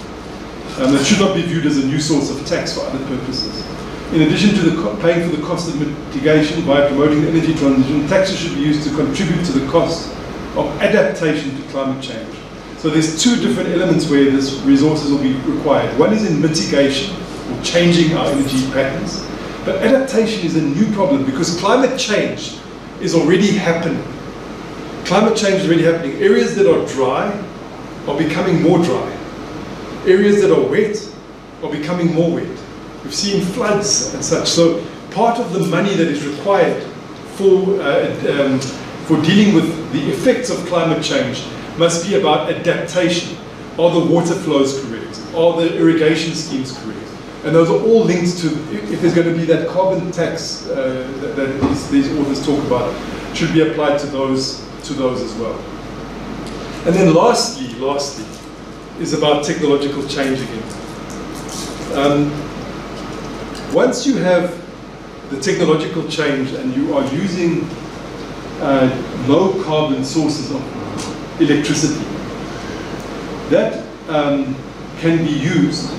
Um, it should not be viewed as a new source of tax for other purposes. In addition to the paying for the cost of mitigation by promoting the energy transition, taxes should be used to contribute to the cost of adaptation to climate change. So there's two different elements where this resources will be required. One is in mitigation, or changing our energy patterns. But adaptation is a new problem because climate change is already happening. Climate change is already happening. Areas that are dry are becoming more dry. Areas that are wet are becoming more wet. We've seen floods and such. So part of the money that is required for, uh, um, for dealing with the effects of climate change must be about adaptation. Are the water flows correct? Are the irrigation schemes correct? And those are all linked to, if there's going to be that carbon tax uh, that, these, these authors talk about, should be applied to those, to those as well. And then lastly, lastly, is about technological change again. Um, once you have the technological change and you are using uh, low carbon sources of electricity, that um, can be used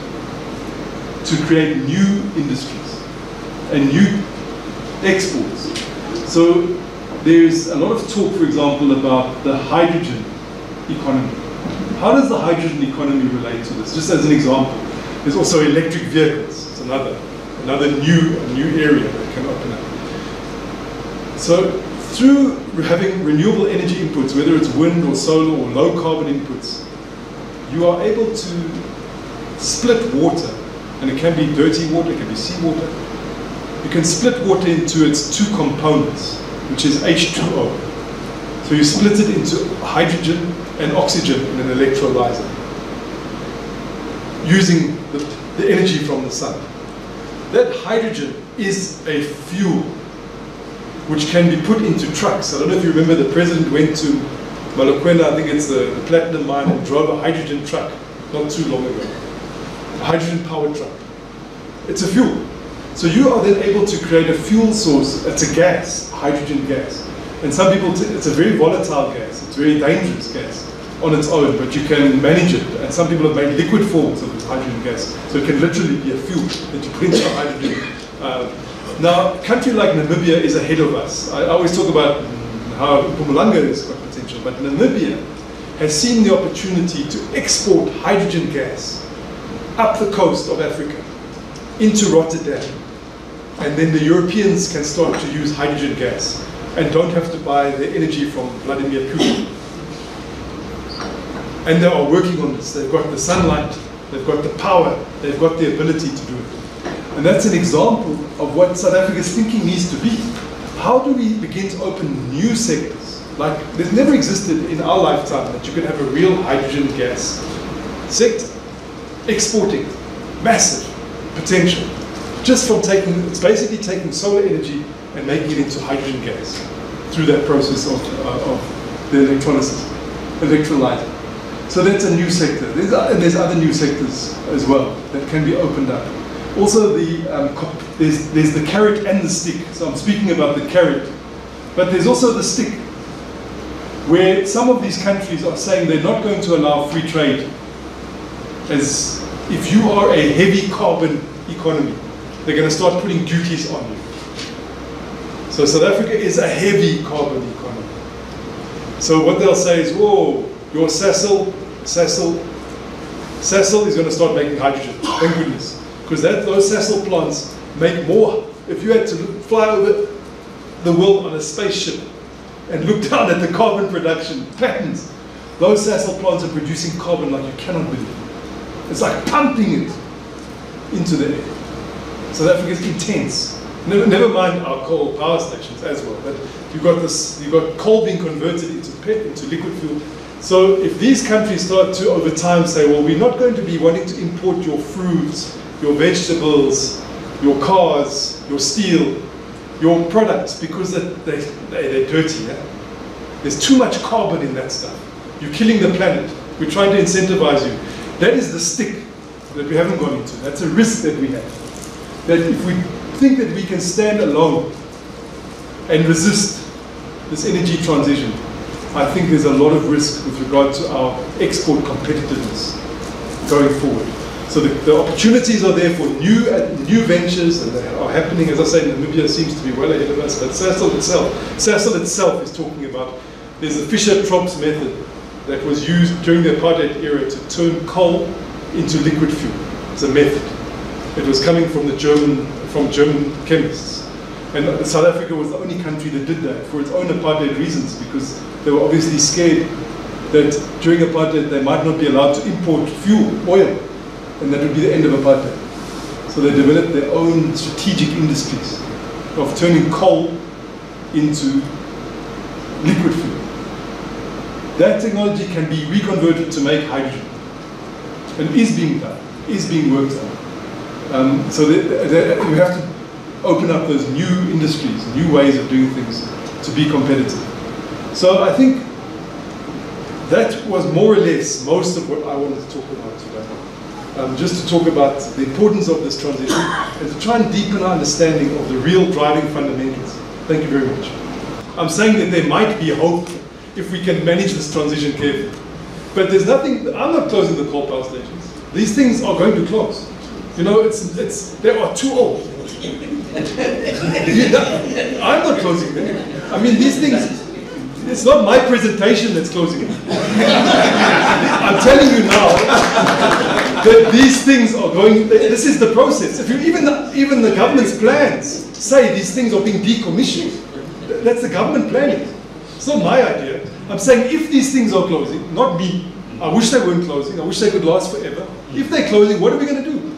to create new industries and new exports. So there's a lot of talk, for example, about the hydrogen economy. How does the hydrogen economy relate to this? Just as an example, there's also electric vehicles. It's another another new, new area that can open up. So through having renewable energy inputs, whether it's wind or solar or low carbon inputs, you are able to split water, and it can be dirty water, it can be seawater. You can split water into its two components, which is H2O. So you split it into hydrogen and oxygen in an electrolyzer using the, the energy from the sun. That hydrogen is a fuel which can be put into trucks. I don't know if you remember the president went to Mogalakwena, I think it's the, the platinum mine, and drove a hydrogen truck not too long ago. Hydrogen powered truck. It's a fuel. So you are then able to create a fuel source. It's a gas, hydrogen gas. And some people, it's a very volatile gas. It's a very dangerous gas on its own, but you can manage it. And some people have made liquid forms of this hydrogen gas. So it can literally be a fuel that you put into hydrogen. Uh, now, a country like Namibia is ahead of us. I always talk about how Mpumalanga has got potential, but Namibia has seen the opportunity to export hydrogen gas up the coast of Africa into Rotterdam. And then the Europeans can start to use hydrogen gas and don't have to buy their energy from Vladimir Putin. And they are working on this. They've got the sunlight, they've got the power, they've got the ability to do it. And that's an example of what South Africa's thinking needs to be. How do we begin to open new sectors? Like, there's never existed in our lifetime that you could have a real hydrogen gas sector. Exporting, massive potential. Just from taking, it's basically taking solar energy and making it into hydrogen gas through that process of, uh, of the electrolysis, electrolyte. So that's a new sector. There's, and there's other new sectors as well that can be opened up. Also, the, um, there's, there's the carrot and the stick. So I'm speaking about the carrot. But there's also the stick, where some of these countries are saying they're not going to allow free trade as if you are a heavy carbon economy, they're going to start putting duties on you. So South Africa is a heavy carbon economy. So what they'll say is, whoa, your Sasol, Sasol, Sasol is going to start making hydrogen. Thank goodness. Because those Sasol plants make more. If you had to fly over the world on a spaceship and look down at the carbon production patterns, those Sasol plants are producing carbon like you cannot believe. It's like pumping it into the air. South Africa is intense. Never, never mind our coal power stations as well, but you've got this, you've got coal being converted into pet, into liquid fuel. So if these countries start to over time say, well, we're not going to be wanting to import your fruits, your vegetables, your cars, your steel, your products because they, they, are dirty. Yeah? There's too much carbon in that stuff. You're killing the planet. We're trying to incentivize you. That is the stick that we haven't gone into. That's a risk that we have. That if we think that we can stand alone and resist this energy transition, I think there's a lot of risk with regard to our export competitiveness going forward. So the, the opportunities are there for new new ventures, and they are happening. As I say, Namibia seems to be well ahead of us. But Sasol itself, Sasol itself is talking about there's a Fischer-Tropsch method that was used during the apartheid era to turn coal into liquid fuel. It's a method. It was coming from the German, from German chemists. And South Africa was the only country that did that for its own apartheid reasons because they were obviously scared that during apartheid they might not be allowed to import fuel, oil, and that would be the end of apartheid. So they developed their own strategic industries of turning coal into liquid fuel. That technology can be reconverted to make hydrogen. And is being done, is being worked on. Um, so you have to open up those new industries, new ways of doing things to be competitive. So I think that was more or less most of what I wanted to talk about today. Um, just to talk about the importance of this transition and to try and deepen our understanding of the real driving fundamentals. Thank you very much. I'm saying that there might be hope if we can manage this transition carefully. But there's nothing, I'm not closing the coal power stations. These things are going to close. You know, it's, it's, they are too old. I'm not closing them. I mean, these things, it's not my presentation that's closing them. I'm telling you now that these things are going, this is the process. If you, even, the, even the government's plans say these things are being decommissioned, that's the government planning. It's not my idea. I'm saying if these things are closing, not me, I wish they weren't closing, I wish they could last forever. If they're closing, what are we going to do?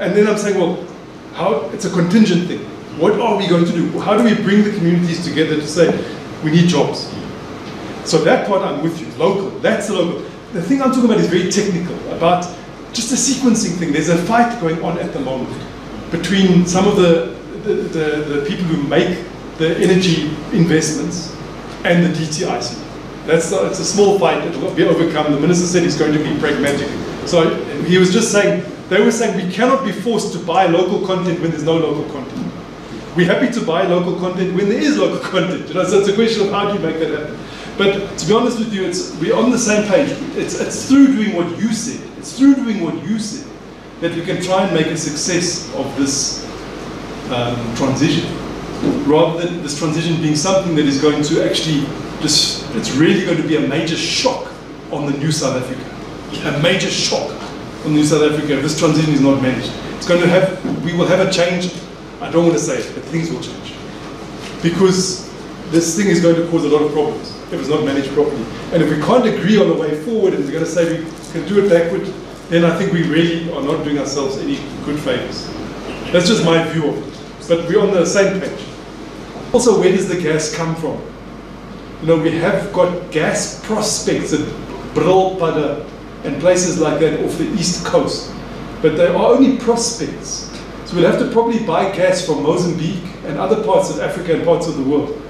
And then I'm saying, well, how, it's a contingent thing. What are we going to do? How do we bring the communities together to say, we need jobs? So that part I'm with you, local, that's the local. The thing I'm talking about is very technical, about just a sequencing thing. There's a fight going on at the moment between some of the, the, the, the people who make the energy investments and the DTIC. That's a, it's a small fight, it will be overcome. The minister said he's going to be pragmatic. So he was just saying, they were saying we cannot be forced to buy local content when there's no local content. We're happy to buy local content when there is local content. You know, so it's a question of how do you make that happen. But to be honest with you, it's, we're on the same page. It's, it's through doing what you said. It's through doing what you said that we can try and make a success of this um, transition rather than this transition being something that is going to actually just, it's really going to be a major shock on the new South Africa. A major shock on new South Africa if this transition is not managed. It's going to have, we will have a change. I don't want to say it, but things will change. Because this thing is going to cause a lot of problems if it's not managed properly. And if we can't agree on a way forward and we're going to say we can do it backward, then I think we really are not doing ourselves any good favors. That's just my view of it. But we're on the same page. Also, where does the gas come from? You know, we have got gas prospects at Brulpadda and places like that off the east coast. But they are only prospects. So we'll have to probably buy gas from Mozambique and other parts of Africa and parts of the world.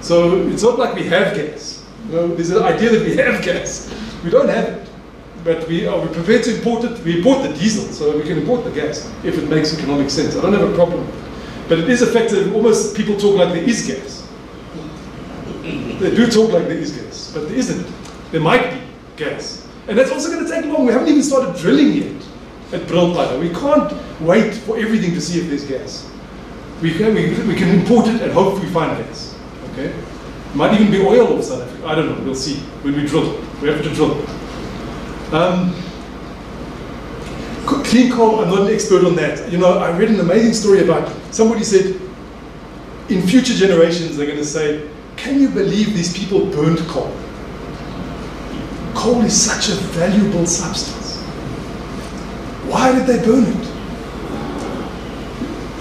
So it's not like we have gas. You know, there's an idea that we have gas. We don't have it. But we are prepared to import it. We import the diesel, so we can import the gas if it makes economic sense. I don't have a problem. But it is effective. Almost people talk like there is gas. They do talk like there is gas, but there isn't. There might be gas. And that's also going to take long. We haven't even started drilling yet at Brulpadda. We can't wait for everything to see if there's gas. We can, we, we can import it and hope we find gas. Okay? Might even be oil of South Africa. I don't know. We'll see when we drill. We have to drill. Um, clean coal, I'm not an expert on that. You know, I read an amazing story about somebody said in future generations they're going to say, can you believe these people burned coal? Coal is such a valuable substance. Why did they burn it?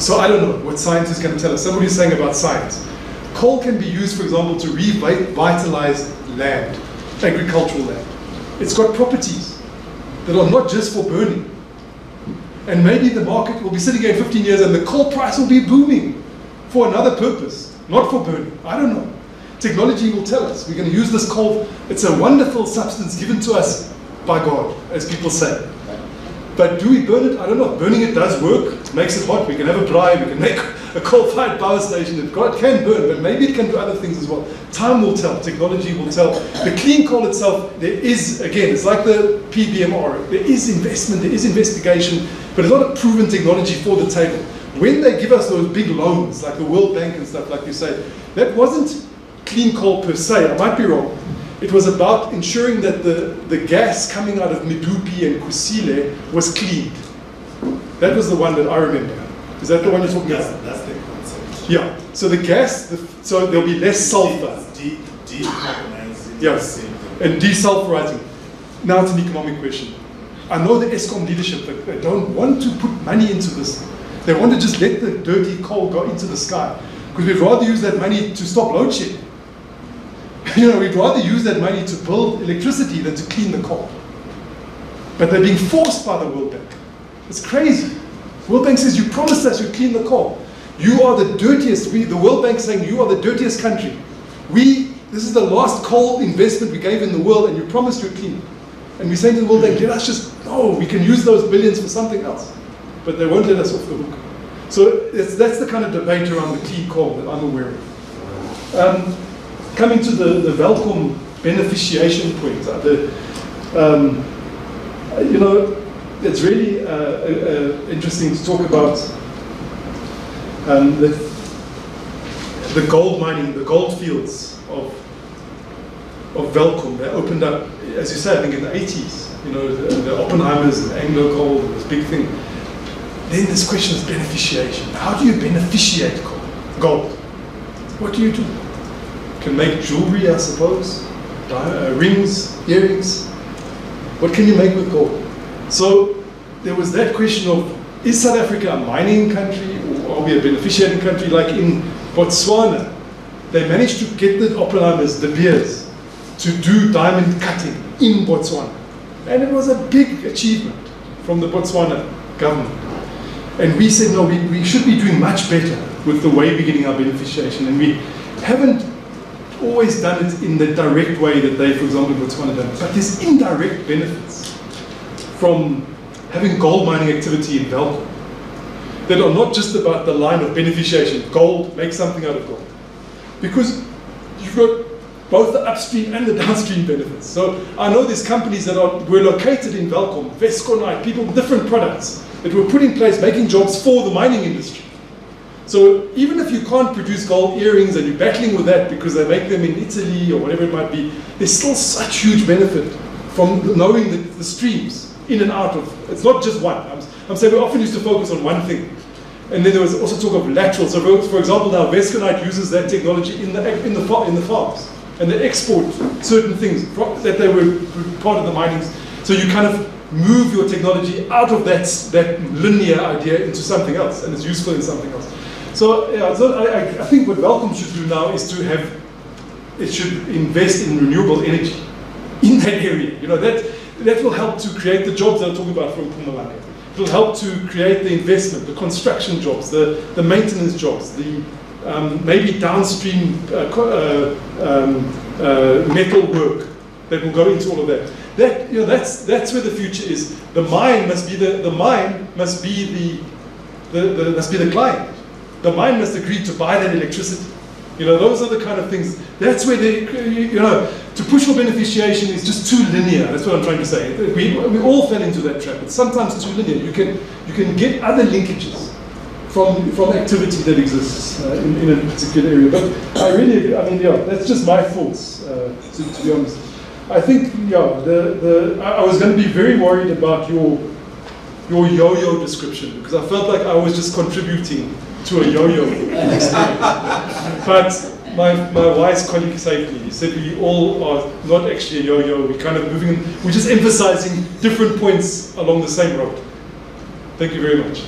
So I don't know what science is going to tell us. Somebody's saying about science. Coal can be used, for example, to revitalize land, agricultural land. It's got properties that are not just for burning. And maybe the market will be sitting here in 15 years and the coal price will be booming for another purpose, not for burning. I don't know. Technology will tell us. We're going to use this coal. It's a wonderful substance given to us by God, as people say. But do we burn it? I don't know. Burning it does work. Makes it hot. We can have a bribe. We can make a coal-fired power station. It can burn, but maybe it can do other things as well. Time will tell. Technology will tell. The clean coal itself, there is, again, it's like the PBMR. There is investment. There is investigation. But it's not a proven technology for the table. When they give us those big loans, like the World Bank and stuff, like you say, that wasn't clean coal per se. I might be wrong. It was about ensuring that the, the gas coming out of Medupi and Kusile was cleaned. That was the one that I remember. Is that the one you're talking That's, about? that's the concept. Yeah. So the gas, the, so there'll be less sulfur De- decarbonizing. Yeah. same thing. and desulfurizing. Now it's an economic question. I know the Eskom leadership, but they don't want to put money into this. They want to just let the dirty coal go into the sky. Because we'd rather use that money to stop load shedding. You know, we'd rather use that money to build electricity than to clean the coal. But they're being forced by the World Bank. It's crazy. World Bank says, you promised us you'd clean the coal. You are the dirtiest, we, the World Bank saying you are the dirtiest country. We, this is the last coal investment we gave in the world and you promised you'd clean it. And we're saying to the World Bank, let us just, no, we can use those billions for something else. But they won't let us off the hook. So that's the kind of debate around the clean coal that I'm aware of. Um, coming to the, the Welkom beneficiation point, uh, the, um, you know, it's really uh, uh, uh, interesting to talk about um, the, the gold mining, the gold fields of, of Welkom. They opened up, as you said, I think in the 80s, you know, the, the Oppenheimers and Anglo Gold, this big thing. Then this question of beneficiation. How do you beneficiate gold? What do you do? Can make jewelry, I suppose, uh, rings, earrings. What can you make with gold? So there was that question of, is South Africa a mining country or are we a beneficiating country like in Botswana? They managed to get the Oppenheimers, De Beers, to do diamond cutting in Botswana. And it was a big achievement from the Botswana government. And we said, no, we, we should be doing much better with the way we're getting our beneficiation. And we haven't always done it in the direct way that they, for example, in Botswana done. But there's indirect benefits from having gold mining activity in Welkom that are not just about the line of beneficiation, gold, make something out of gold. Because you've got both the upstream and the downstream benefits. So I know there's companies that are, were located in Welkom, Vesconite, people with different products that were put in place making jobs for the mining industry. So even if you can't produce gold earrings and you're battling with that because they make them in Italy or whatever it might be, there's still such huge benefit from knowing the, the streams in and out of, it's not just one. I'm, I'm saying we often used to focus on one thing. And then there was also talk of lateral. So for, example, now Vesconite uses that technology in the, in the, in the farms. And they export certain things that they were part of the mining. So you kind of move your technology out of that, that linear idea into something else, and it's useful in something else. So, yeah, so I, I, I think what Welkom should do now is to have, it should invest in renewable energy in that area. You know, that, that will help to create the jobs that I'm talking about from Mpumalanga. It will help to create the investment, the construction jobs, the, the maintenance jobs, the um, maybe downstream uh, uh, um, uh, metal work that will go into all of that. That you know, that's that's where the future is. The mine must be the the mine must be the the, the must be the client. The mine must agree to buy that electricity. You know, those are the kind of things. That's where they, you know, to push for beneficiation is just too linear. That's what I'm trying to say. We, we all fell into that trap. It's sometimes too linear. You can you can get other linkages from from activity that exists uh, in, in a particular area. But I really, I mean, yeah, that's just my thoughts. Uh, to, to be honest, I think yeah, the the I, I was going to be very worried about your your yo-yo description because I felt like I was just contributing to a yo-yo but my, my wise colleague saved me. Said we all are not actually a yo-yo. We're kind of moving, we're just emphasizing different points along the same road. Thank you very much.